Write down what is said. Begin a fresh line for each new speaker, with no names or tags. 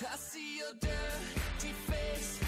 I see your dirty face.